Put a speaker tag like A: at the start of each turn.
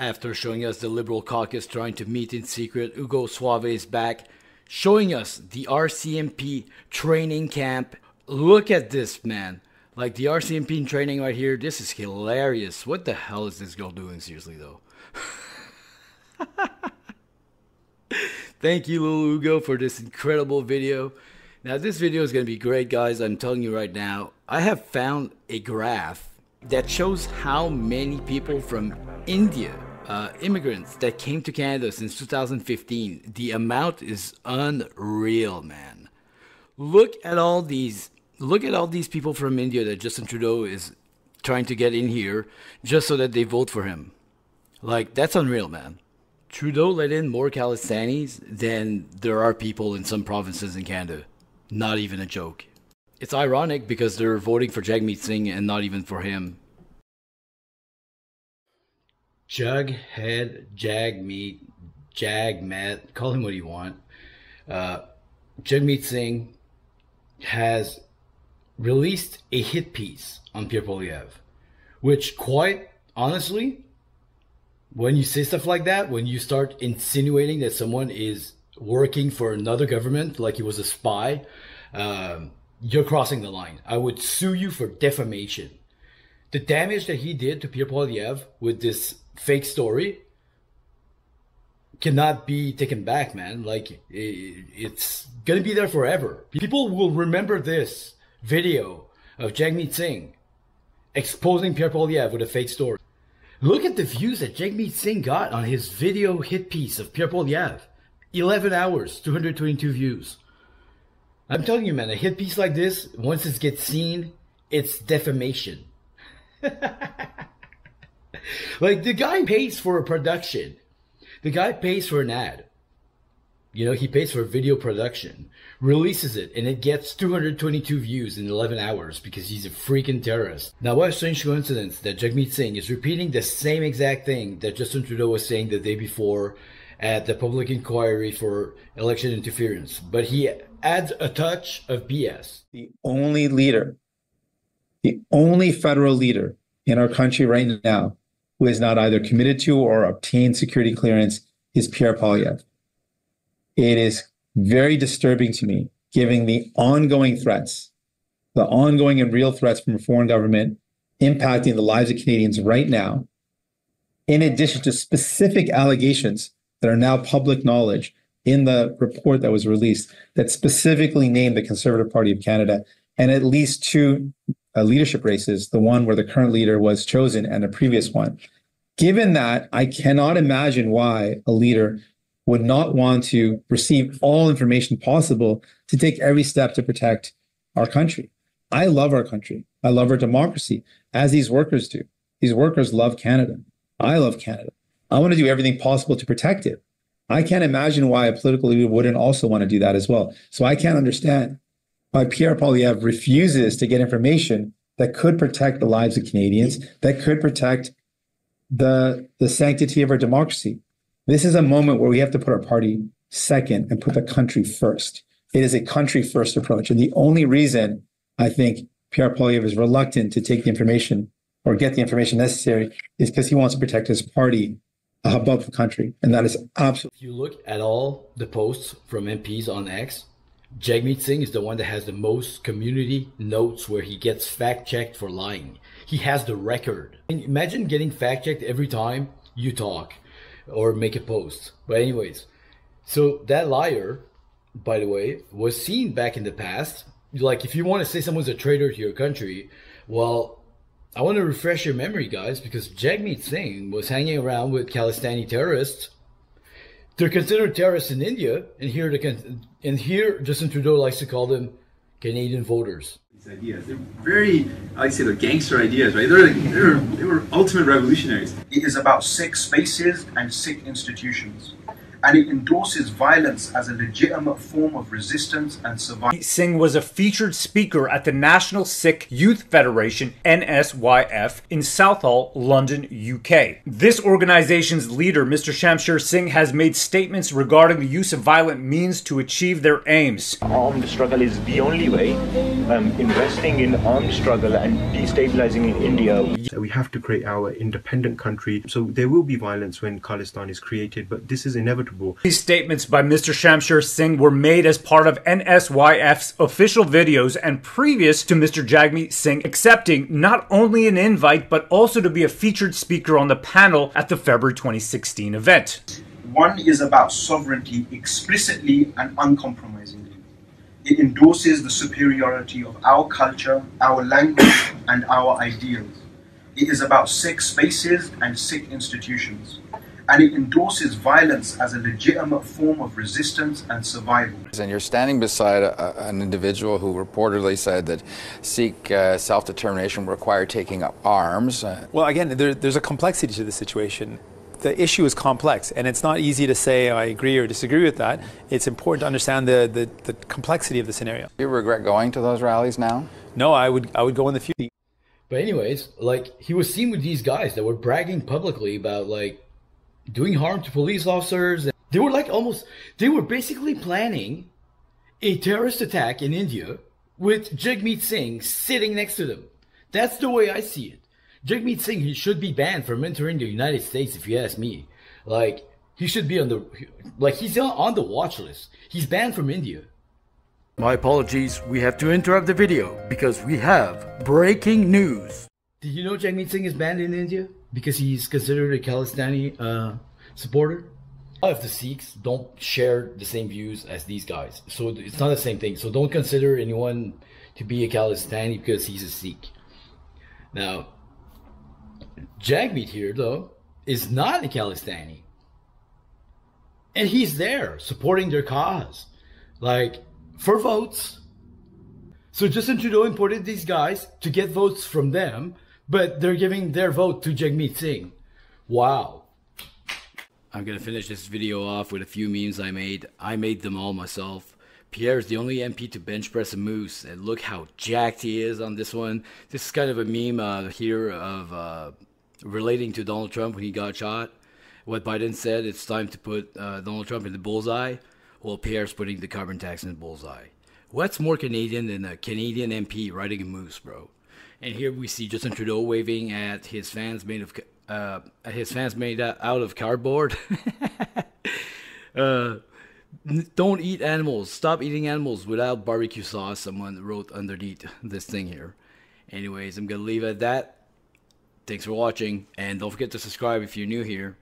A: after showing us the Liberal caucus trying to meet in secret. Hugo Suave is back, showing us the RCMP training camp. Look at this, man. Like the RCMP training right here. This is hilarious. What the hell is this girl doing, seriously, though? Thank you, Lil Hugo, for this incredible video. Now, this video is going to be great, guys. I'm telling you right now. I have found a graph that shows how many people from India, uh, immigrants that came to Canada since 2015. The amount is unreal, man. Look at all these. Look at all these people from India that Justin Trudeau is trying to get in here just so that they vote for him. Like that's unreal, man. Trudeau let in more Khalistanis than there are people in some provinces in Canada. Not even a joke. It's ironic because they're voting for Jagmeet Singh and not even for him. Jughead, Jagmeet, Jagmet, call him what you want. Uh, Jagmeet Singh has released a hit piece on Pierre Poilievre, which quite honestly, when you say stuff like that, when you start insinuating that someone is working for another government, like he was a spy, um, you're crossing the line. I would sue you for defamation. The damage that he did to Pierre Poilievre with this fake story cannot be taken back, man. Like, it's gonna be there forever. People will remember this video of Jagmeet Singh exposing Pierre Poilievre with a fake story. Look at the views that Jagmeet Singh got on his video hit piece of Pierre Poilievre. 11 hours, 222 views. I'm telling you, man, a hit piece like this, once it gets seen, it's defamation. like, the guy pays for a production. The guy pays for an ad. You know, he pays for video production, releases it, and it gets 222 views in 11 hours because he's a freaking terrorist. Now, what a strange coincidence that Jagmeet Singh is repeating the same exact thing that Justin Trudeau was saying the day before at the public inquiry for election interference. But he adds a touch of BS.
B: The only leader, the only federal leader in our country right now who is not either committed to or obtained security clearance is Pierre Poilievre it is very disturbing to me, given the ongoing threats, the ongoing and real threats from a foreign government impacting the lives of Canadians right now, in addition to specific allegations that are now public knowledge in the report that was released that specifically named the Conservative Party of Canada and at least two uh, leadership races, the one where the current leader was chosen and the previous one. Given that, I cannot imagine why a leader would not want to receive all information possible to take every step to protect our country. I love our country. I love our democracy, as these workers do. These workers love Canada. I love Canada. I want to do everything possible to protect it. I can't imagine why a political leader wouldn't also want to do that as well. So I can't understand why Pierre Poilievre refuses to get information that could protect the lives of Canadians, that could protect the, the sanctity of our democracy. This is a moment where we have to put our party second and put the country first. It is a country first approach. And the only reason I think Pierre Poilievre is reluctant to take the information or get the information necessary is because he wants to protect his party above the country. And that is absolutely.
A: If you look at all the posts from MPs on X, Jagmeet Singh is the one that has the most community notes where he gets fact checked for lying. He has the record. Imagine getting fact checked every time you talk or make a post. But anyways, so that liar, by the way, was seen back in the past. Like if you want to say someone's a traitor to your country, well, I want to refresh your memory, guys, because Jagmeet Singh was hanging around with Khalistani terrorists. They're considered terrorists in India, and here, and here Justin Trudeau likes to call them Canadian voters
C: these ideas. They're very, I like to say, they're gangster ideas, right? They're, they're, they were ultimate revolutionaries.
D: It is about Sikh spaces and Sikh institutions. And it endorses violence as a legitimate form of resistance and survival.
E: Singh was a featured speaker at the National Sikh Youth Federation NSYF in Southall, London, UK. This organization's leader, Mr. Shamsher Singh, has made statements regarding the use of violent means to achieve their aims.
F: Armed struggle is the only way. Um, investing in armed struggle and destabilizing in India.
G: We have to create our independent country. So there will be violence when Khalistan is created, but this is inevitable.
E: These statements by Mr. Shamsher Singh were made as part of NSYF's official videos and previous to Mr. Jagmeet Singh accepting not only an invite but also to be a featured speaker on the panel at the February 2016 event.
D: One is about sovereignty explicitly and uncompromisingly. It endorses the superiority of our culture, our language, and our ideals. It is about Sikh spaces and Sikh institutions. And it endorses violence as a legitimate form of resistance and survival.
H: And you're standing beside a, an individual who reportedly said that Sikh uh, self determination required taking up arms. Uh,
I: well, again, there, there's a complexity to the situation the issue is complex, and it's not easy to say I agree or disagree with that. It's important to understand the, the, the complexity of the scenario.
H: Do you regret going to those rallies now?
I: No, I would I would go in the future.
A: But anyways, like he was seen with these guys that were bragging publicly about like doing harm to police officers. They were like almost they were basically planning a terrorist attack in India with Jagmeet Singh sitting next to them. That's the way I see it. Jagmeet Singh he should be banned from entering the United States, if you ask me. Like he should be on the like he's on the watch list. He's banned from India. My apologies. We have to interrupt the video because we have breaking news. Did you know Jagmeet Singh is banned in India because he's considered a Khalistani uh, supporter? of the Sikhs don't share the same views as these guys, so it's not the same thing. So don't consider anyone to be a Khalistani because he's a Sikh. Now, Jagmeet here, though, is not a Khalistani. And he's there supporting their cause. Like, for votes. So Justin Trudeau imported these guys to get votes from them, but they're giving their vote to Jagmeet Singh. Wow. I'm going to finish this video off with a few memes I made. I made them all myself. Pierre is the only MP to bench press a moose, and look how jacked he is on this one. This is kind of a meme uh, here of uh, relating to Donald Trump when he got shot. What Biden said, it's time to put uh, Donald Trump in the bullseye. Well, Pierre's putting the carbon tax in the bullseye. What's more Canadian than a Canadian MP riding a moose, bro? And here we see Justin Trudeau waving at his fans made of uh, his fans made out of cardboard. uh, don't eat animals. Stop eating animals without barbecue sauce. Someone wrote underneath this thing here. Anyways, I'm gonna leave it at that. Thanks for watching, and don't forget to subscribe if you're new here.